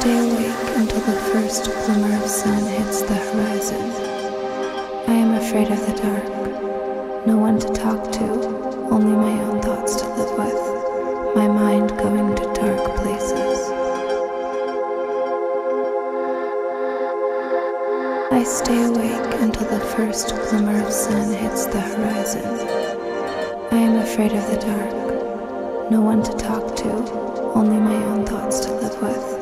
stay awake until the first glimmer of sun hits the horizon. I am afraid of the dark. No one to talk to, only my own thoughts to live with, my mind going to dark places. I stay awake until the first glimmer of sun hits the horizon. I am afraid of the dark. No one to talk to, only my own thoughts to live with.